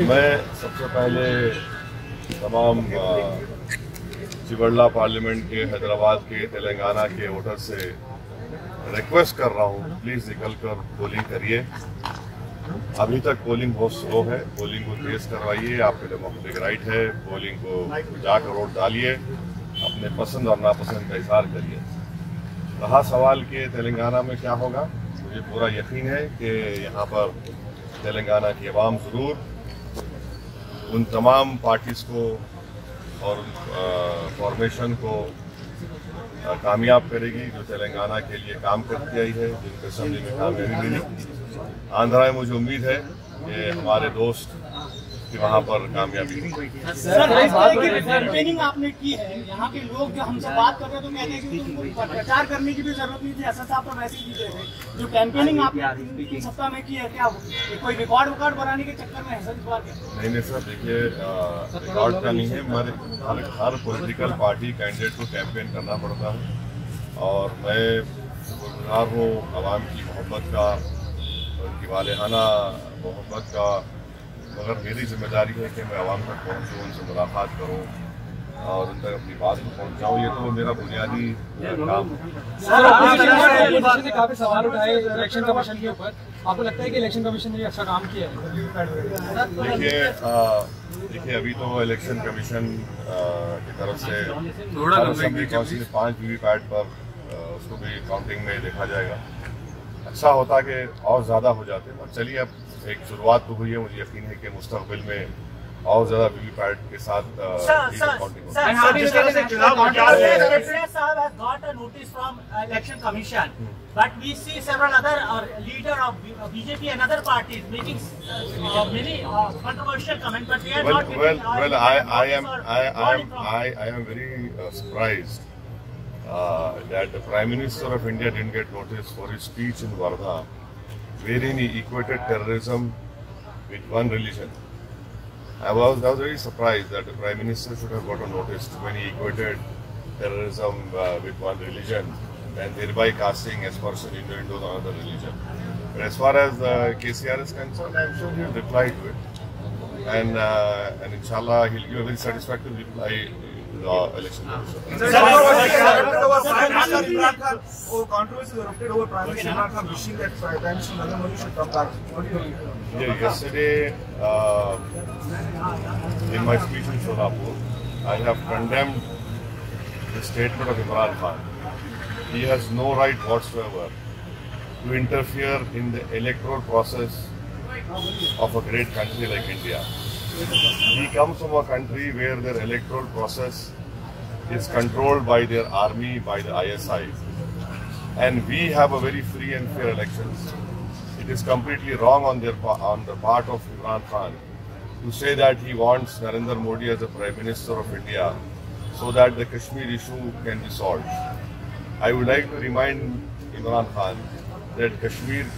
میں سب سے پہلے تمام چبڑلا پارلیمنٹ کے، حیدرآباد کے، تلنگانہ کے ووٹر سے ریکویسٹ کر رہا ہوں پلیز نکل کر پولنگ کریے۔ ابھی تک پولنگ بہت سلو ہے۔ پولنگ کو تیز کروائیے۔ آپ کے ڈیموکریٹک رائٹ ہے۔ پولنگ کو جا کر ووٹ ڈالیے۔ اپنے پسند اور ناپسند کا اظہار کریے۔ رہا سوال کہ تلنگانہ میں کیا ہوگا؟ مجھے پورا یقین ہے کہ یہاں پر تلنگانہ کی عوام ضرور ان تمام پارٹیز کو اور فارمیشن کو کامیاب کرے گی جو تلنگانہ کے لیے کام کرتی آئی ہے، جن کو اسمبلی میں کامیابی ملی۔ آندھرا میں مجھے امید ہے کہ ہمارے دوست وہاں پر کامیابی کیمپیننگ آپ نے کی ہے یہاں کے لوگ جو ہم سے بات کر رہے تو کہتے ہیں کہ پرچار کرنے کی بھی ضرورت نہیں تھی اسد صاحب تو ویسے ہی تھے جو کیمپیننگ آپ نے تین سپتہ میں کی ہے کیا کوئی ریکارڈ وکارڈ بنانے کے چکر میں اس بار نہیں نہیں سر دیکھیے ریکارڈ کا نہیں ہے ہر پولیٹیکل پارٹی کینڈیڈیٹ کو کیمپین کرنا پڑتا ہے۔ اور میں شکرگزار ہوں عوام کی محبت کا ان کی والہانہ محبت کا مگر میری ذمہ داری ہے کہ میں عوام تک پہنچوں ان سے ملاقات کروں اور ان تک اپنی بات کو پہنچاؤں۔ یہ تو میرا بنیادی کام ہے۔ کافی سوال اٹھائے الیکشن کمیشن کے اوپر۔ آپ کو لگتا ہے کہ الیکشن کمیشن نے اچھا کام کیا ہے؟ دیکھیے دیکھیے ابھی تو الیکشن کمیشن کی طرف سے اسمبلی پانچ وی وی پیڈ پر اس کو بھی کاؤنٹنگ میں دیکھا جائے گا۔ اچھا ہوتا کہ اور زیادہ ہو جاتے اور چلیے اب ایک شروعات تو ہوئی ہے مجھے یقین ہے کہ مستقبل میں اور زیادہ وی وی پیڈ کے ساتھ But we see several other uh, leader of BJP and other wherein he equated terrorism with one religion. I was, I was very surprised that the Prime Minister should have got a notice when he equated terrorism uh, with one religion and thereby casting aspersion into, into another religion. But as far as uh, KCR is concerned, I'm sure he'll reply to it. And, uh, and inshallah, he'll give a very satisfactory reply to the election commission. controversy erupted over Prime Minister Imran Khan wishing that Prime Minister Narendra Modi should come back. What do you think? Yeah, yesterday, uh, in my speech in Sholapur, I have condemned the statement of Imran Khan. He has no right whatsoever to interfere in the electoral process of a great country like India. We come from a country where their electoral process is controlled by their army, by the ISI. And we have a very free and fair elections. It is completely wrong on, their, on the part of Imran Khan to say that he wants Narendra Modi as the Prime Minister of India so that the Kashmir issue can be solved. I would like to remind Imran Khan that Kashmir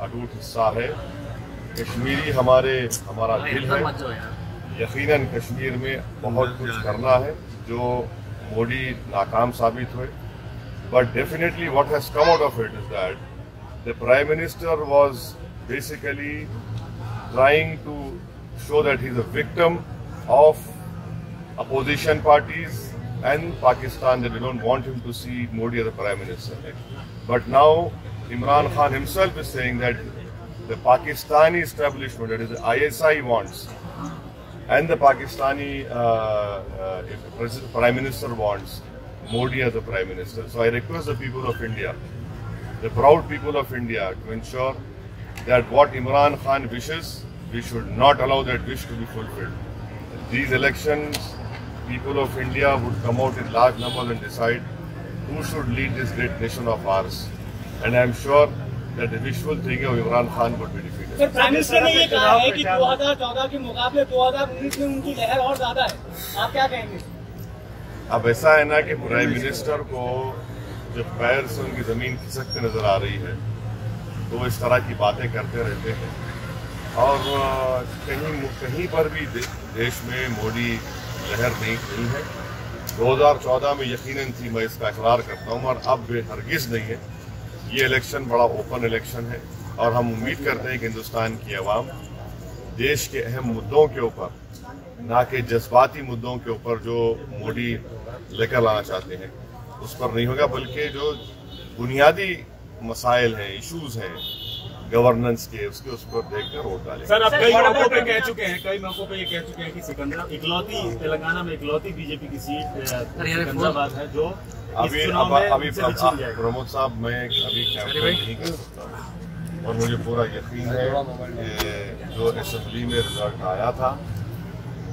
اٹوٹ حصہ ہے۔ کشمیری ہمارے ہمارا دل ہے۔ یقیناً کشمیر میں بہت کچھ کرنا ہے جو موڈی ناکام ثابت ہوئے۔ But definitely what has come out of it is that the prime minister was basically trying to show that he a victim of opposition parties and Pakistan they don't want him to see Modi as a prime minister but now Imran Khan himself is saying that the Pakistani establishment, that is ISI wants, and the Pakistani uh, uh, Prime Minister wants Modi as the Prime Minister. So I request the people of India, the proud people of India, to ensure that what Imran Khan wishes, we should not allow that wish to be fulfilled. These elections, people of India would come out in large numbers and decide who should lead this great nation of ours. And I am sure that wishful thinking of Imran Khan would be defeated sir prime minister نے یہ کہا ہے کہ 2014 کے مقابلے 2019 میں ان کی لہر اور زیادہ ہے۔ آپ کیا کہیں گے؟ اب ایسا ہے نا کہ پرائم منسٹر کو جب پیر سے ان کی زمین کھسکتے نظر آ رہی ہے تو وہ اس طرح کی باتیں کرتے رہتے ہیں۔ اور کہیں کہیں پر بھی دیش میں موڈی لہر نہیں کھلی ہے۔ دو ہزار چودہ میں یقیناً تھی میں اس کا اقرار کرتا ہوں اور اب بھی ہرگز نہیں ہے۔ یہ الیکشن بڑا اوپن الیکشن ہے اور ہم امید کرتے ہیں کہ ہندوستان کی عوام دیش کے اہم مدعوں کے اوپر، نہ کہ جذباتی مدعوں کے اوپر جو موڈی لے کر لانا چاہتے ہیں، اس پر نہیں ہوگا، بلکہ جو بنیادی مسائل ہیں ایشوز ہیں گورننس کے اس کے اس پر دیکھ کر ووٹ ڈالیں۔ سر اب کئی موقعوں پہ کہہ چکے ہیں کئی موقعوں پہ یہ کہہ چکے ہیں کہ سکندر اکلوتی تلنگانہ میں اکلوتی بی جے پی کی سیٹ سکندرآباد ہے جو اس ابھی ابھی پرمود صاحب میں ابھی کیمپین نہیں کر سکتا۔ اور مجھے پورا یقین ہے کہ جو اسمبلی میں رزلٹ آیا تھا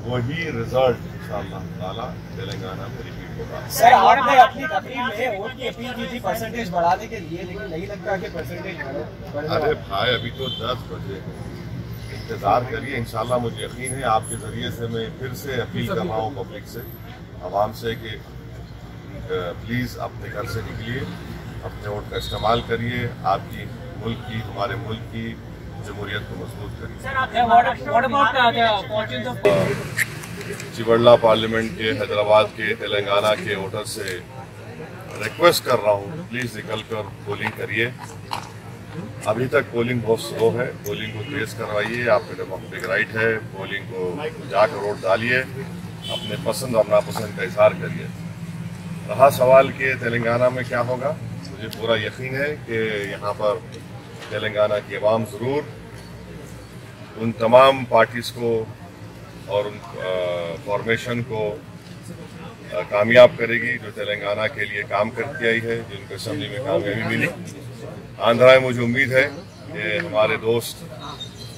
وہی رزلٹ انشاءاللہ تعالیٰ تلنگانہ میں ریپیٹ ہوگا سر آپ نے اپنی تقریر میں ووٹ کی اپیل کی تھی پرسنٹیج بڑھانے کے لیے لیکن نہیں لگتا کہ پرسنٹیج ارے بھائی ابھی تو دس بجے ہیں۔ انتظار کریے انشاءاللہ مجھے یقین ہے آپ کے ذریعے سے میں پھر سے اپیل کر رہا ہوں پبلک سے عوام سے کہ پلیز اپنے گھر سے نکلیے اپنے ووٹ کا استعمال کریے آپ کی ملک کی ہمارے ملک کی جمہوریت کو مضبوط کریے۔ جی، سر پارلیمنٹ کے، حیدرآباد کے، تلنگانہ کے ووٹر سے ریکویسٹ کر رہا ہوں پلیز نکل کر پولنگ کریے۔ ابھی تک پولنگ بہت سلو ہے پولنگ کو تیز کروائیے، آپ کے ڈیموکریٹک رائٹ ہے پولنگ کو جا کر ووٹ ڈالیے، اپنے پسند اور ناپسند کا اظہار کریے۔ رہا سوال کہ تلنگانہ میں کیا ہوگا؟ مجھے پورا یقین ہے کہ یہاں پر تلنگانہ کی عوام ضرور ان تمام پارٹیز کو اور ان فارمیشن کو کامیاب کرے گی جو تلنگانہ کے لیے کام کرتی آئی ہے، جن کو اسمبلی میں کامیابی ملی۔ آندھرا میں مجھے امید ہے کہ ہمارے دوست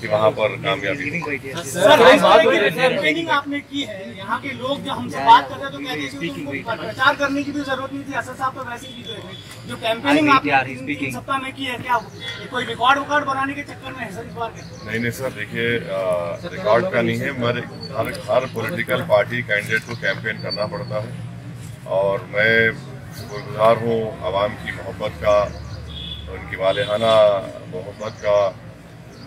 کی وہاں پر کامیابی کی کیمپیننگ آپ نے کی ہے۔ یہاں کے لوگ جو ہم سے بات کرتے تو کہتے ہیں کہ تم کو پرچار کرنے کی بھی ضرورت نہیں تھی۔ اسد صاحب تو ویسے تھے جو کیمپیننگ آپ نے سپتہ میں کی ہے کیا کوئی ریکارڈ وکارڈ بنانے کے چکر میں ہے سر اس بار کے؟ نہیں نہیں سر دیکھیے ریکارڈ کا نہیں ہے۔ مگر ہر ہر پولیٹیکل پارٹی کینڈیڈیٹ کو کیمپین کرنا پڑتا ہے اور میں گزار ہوں عوام کی محبت کا ان کی والہانہ محبت کا۔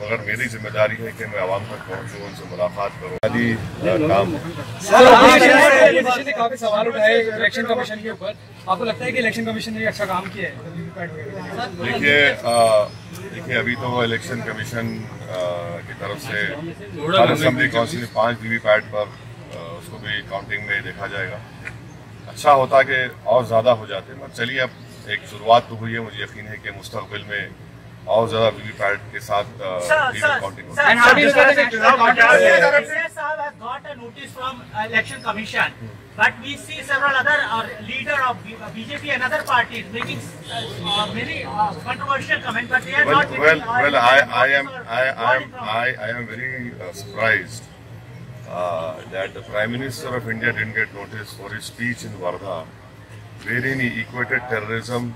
مگر میری ذمہ داری ہے کہ میں عوام تک پہنچوں ان سے ملاقات کروں کام اپوزیشن نے کافی سوال اٹھائے الیکشن کمیشن کے اوپر آپ کو لگتا ہے کہ الیکشن کمیشن نے اچھا کام کیا ہے دیکھیے دیکھیے ابھی تو الیکشن کمیشن کی طرف سے ہر اسمبلی پانچ وی وی پیٹ پر اس کو بھی کاؤنٹنگ میں دیکھا جائے گا اچھا ہوتا کہ اور زیادہ ہو جاتے مگر چلیے اب ایک شروعات تو ہوئی ہے مجھے یقین ہے کہ مستقبل میں اور زیادہ وی وی پیٹ کے ساتھ آ، Sir, V sir, V counting ہوگی sir, how do you sir, look at sir, it? sir, sir, Sahab has got a notice from election commission, but we see several other uh, leader of B- uh, BJP and other parties making uh, many uh, controversial comments, but they are Well, not. well, getting, uh, well, I, I am, notice or I, I calling am, from- I, I am very uh, surprised uh, that the Prime Minister of India didn't get notice for his speech in Wardha, wherein he equated terrorism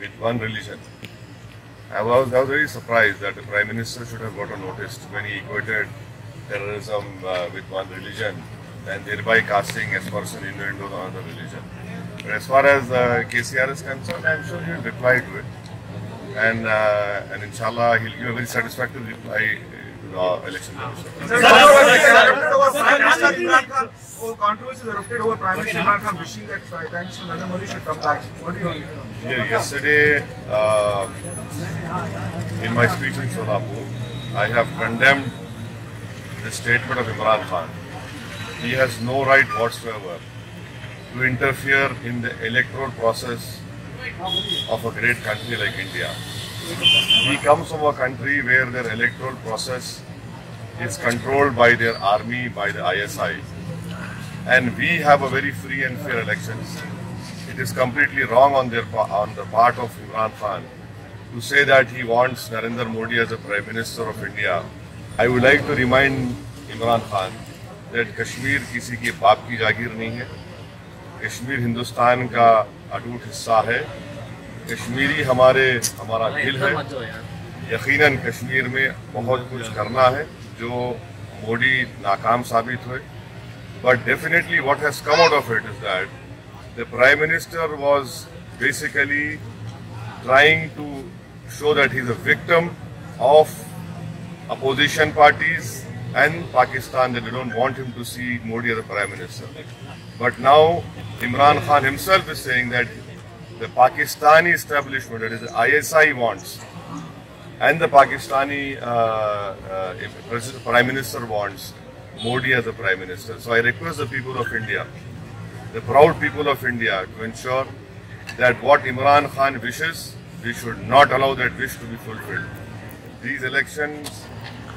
with one religion. I was, I was very surprised that the Prime Minister should have got a notice when he equated terrorism uh, with one religion and thereby casting aspersion into another religion. But as far as uh, KCR is concerned, I'm sure he'll reply to it. And, uh, and inshallah, he'll give a very satisfactory reply to election commission. Controversy erupted over Prime Minister Imran Khan wishing that Prime Minister Narendra Modi should come back. What do you think? Yeah, yesterday, uh, in my speech in Solapur, I have condemned the statement of Imran Khan. He has no right whatsoever to interfere in the electoral process of a great country like India. Part of Imran Khan to see that he want Narendra Modi as the of India I would like to remind Imran Khan that Kashmir کسی کے پاپ کی جاگیر نہیں ہے کشمیر ہندوستان کا اٹوٹ حصہ ہے کشمیری ہمارے ہمارا دل ہے۔ یقیناً کشمیر میں بہت کچھ کرنا ہے جو موڈی ناکام ثابت ہوئے۔ But definitely what has come out of it is that the prime minister was basically trying to show that he is a victim of opposition parties and Pakistan they don't want him to see Modi as a prime minister but now Imran Khan himself is seeing that the Pakistani establishment, that is ISI wants and the Pakistani uh, uh, Prime Minister wants Modi as the Prime Minister. So I request the people of India, the proud people of India, to ensure that what Imran Khan wishes, we should not allow that wish to be fulfilled. These elections,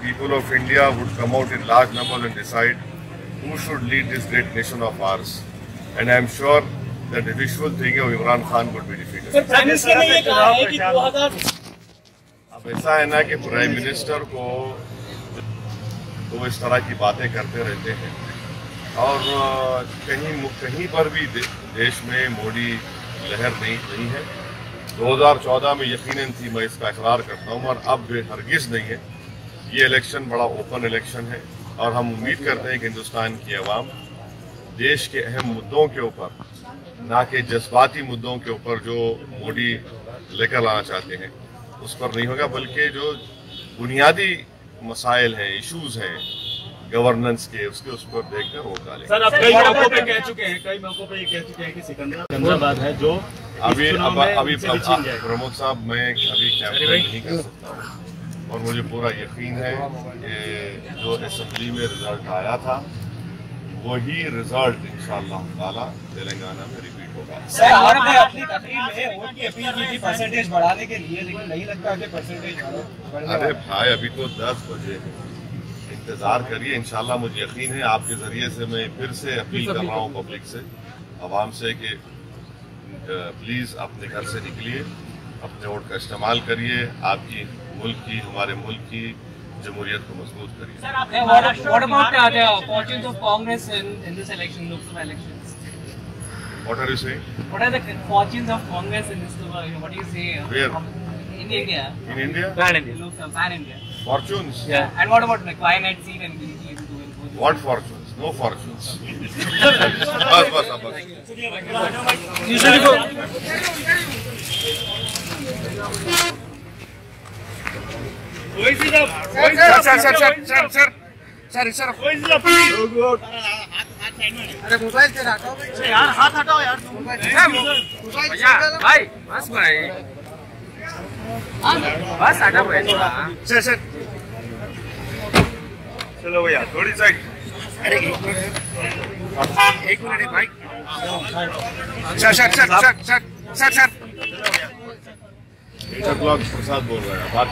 people of India would come out in large numbers and decide who should lead this great nation of ours. And I am sure Imran Khan wishful اب ایسا ہے نا کہ prime minister کو وہ اس طرح کی باتیں کرتے رہتے ہیں۔ اور کہیں کہیں پر بھی دیش میں موڈی لہر نہیں نہیں ہے۔ دو ہزار چودہ میں یقیناً تھی میں اس کا اقرار کرتا ہوں۔ اور اب ہرگز نہیں ہے۔ یہ الیکشن بڑا اوپن الیکشن ہے۔ اور ہم امید کرتے ہیں کہ ہندوستان کی عوام دیش کے اہم مدعوں کے اوپر نہ کہ جذباتی مدوں کے اوپر جو موڈی لے کر لانا چاہتے ہیں اس پر نہیں ہوگا بلکہ جو بنیادی مسائل ہیں ایشوز ہیں گورننس کے اس کے اس پر دیکھ کر ووٹ لے سر آپ کئی موقعوں پہ کہہ چکے ہیں کئی موقعوں پہ یہ کہہ چکے ہیں کہ سکندر آباد ہے جو ابھی ابھی پرمود صاحب میں ابھی کیمپین نہیں کر سکتا ہوں۔ اور مجھے پورا یقین ہے کہ جو اسمبلی میں رزلٹ آیا تھا وہی ریزارٹ انشاءاللہ تعالیٰ تلنگانہ میں ریپیٹ ہوگا۔ سر آپ نے اپنی تقریب میں ووٹ کی اپیل کی تھی پرسنٹیج بڑھانے کے لیے لیکن نہیں لگتا کہ پرسنٹیج ارے بھائی ابھی تو دس بجے انتظار کریے انشاءاللہ مجھے یقین ہے آپ کے ذریعے سے میں پھر سے اپیل کر رہا ہوں پبلک سے عوام سے کہ پلیز اپنے گھر سے نکلیے اپنے ووٹ کا استعمال کریے۔ آپ کی ملک کی ہمارے ملک کی جمہوریت کو مضبوط کریں۔ فارچونس سر سر سر سر سر سر سر موبائل سے بھائی بس بھائی بس ہٹا بھائی سر سر چلو بھیا تھوڑی سائڈ ایک منٹ بھائی سر سر سر سر سر سر سر پرساد بول رہا ہے بات